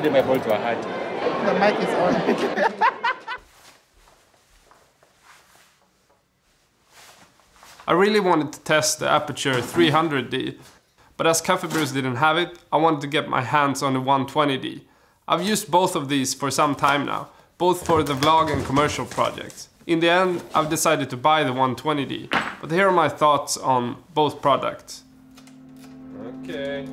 the mic hold to her heart. The mic is on. I really wanted to test the Aputure 300D, but as Kaffebrus didn't have it, I wanted to get my hands on the 120D. I've used both of these for some time now, both for the vlog and commercial projects. In the end, I've decided to buy the 120D, but here are my thoughts on both products. Okay.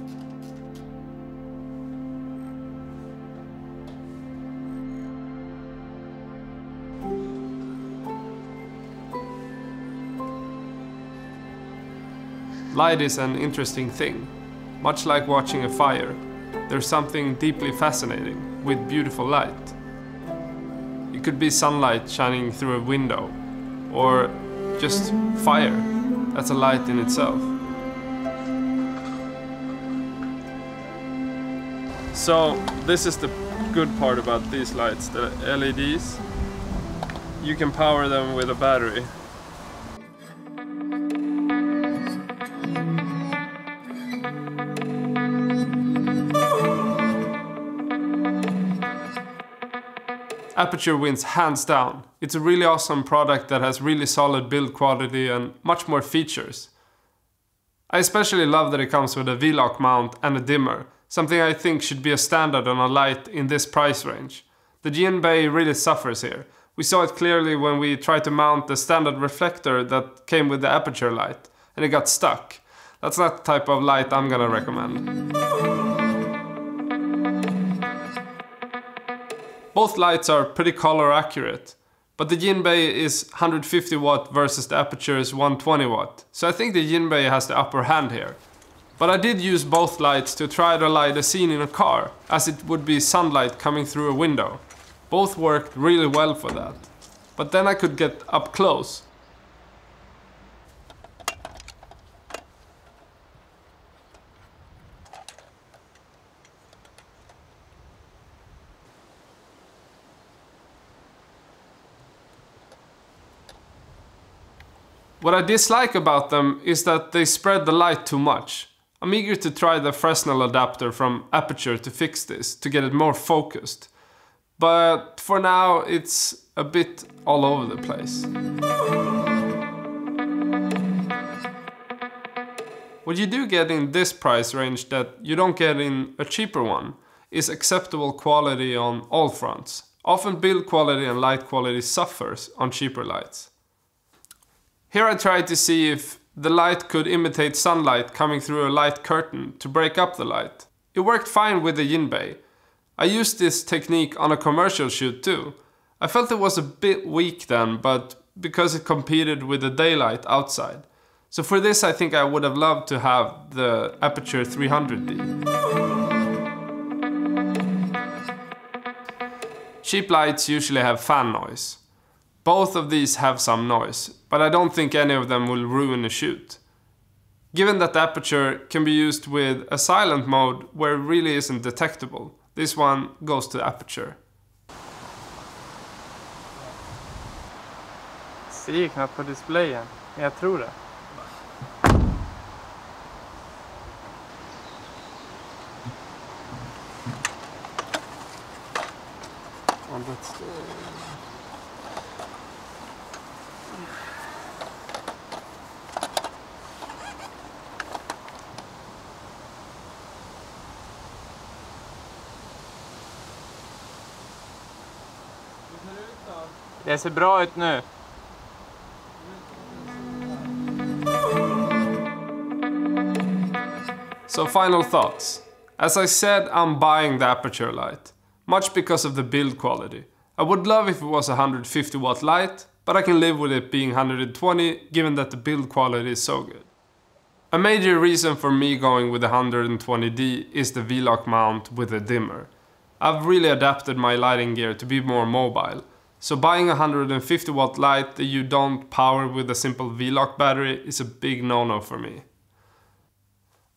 Light is an interesting thing. Much like watching a fire, there's something deeply fascinating with beautiful light. It could be sunlight shining through a window, or just fire. That's a light in itself. So, this is the good part about these lights, the LEDs. You can power them with a battery. Aputure wins hands down. It's a really awesome product that has really solid build quality and much more features. I especially love that it comes with a V-lock mount and a dimmer, something I think should be a standard on a light in this price range. The Jinbei really suffers here. We saw it clearly when we tried to mount the standard reflector that came with the Aputure light, and it got stuck. That's not the type of light I'm gonna recommend. Both lights are pretty color accurate, but the Jinbei is 150 watt versus the Aputure is 120 watt, so I think the Jinbei has the upper hand here. But I did use both lights to try to light a scene in a car, as it would be sunlight coming through a window. Both worked really well for that. But then I could get up close. What I dislike about them is that they spread the light too much. I'm eager to try the Fresnel adapter from Aputure to fix this, to get it more focused. But for now, it's a bit all over the place. What you do get in this price range that you don't get in a cheaper one is acceptable quality on all fronts. Often build quality and light quality suffers on cheaper lights. Here I tried to see if the light could imitate sunlight coming through a light curtain to break up the light. It worked fine with the Jinbei. I used this technique on a commercial shoot too. I felt it was a bit weak then, but because it competed with the daylight outside. So for this I think I would have loved to have the Aputure 300D. Cheap lights usually have fan noise. Both of these have some noise, but I don't think any of them will ruin a shoot. Given that the Aputure can be used with a silent mode where it really isn't detectable, this one goes to Aputure. Ser knappt på displayen, men jag tror det. That's the... Det ser bra ut nu. So final thoughts. As I said, I'm buying the Aputure light. Much because of the build quality. I would love if it was a 150 watt light, but I can live with it being 120 given that the build quality is so good. A major reason for me going with the 120D is the V-lock mount with a dimmer. I've really adapted my lighting gear to be more mobile, so buying a 150 watt light that you don't power with a simple V-lock battery is a big no-no for me.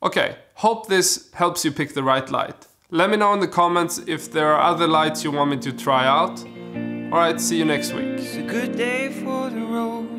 Okay, hope this helps you pick the right light. Let me know in the comments if there are other lights you want me to try out. Alright, see you next week. It's a good day for the road.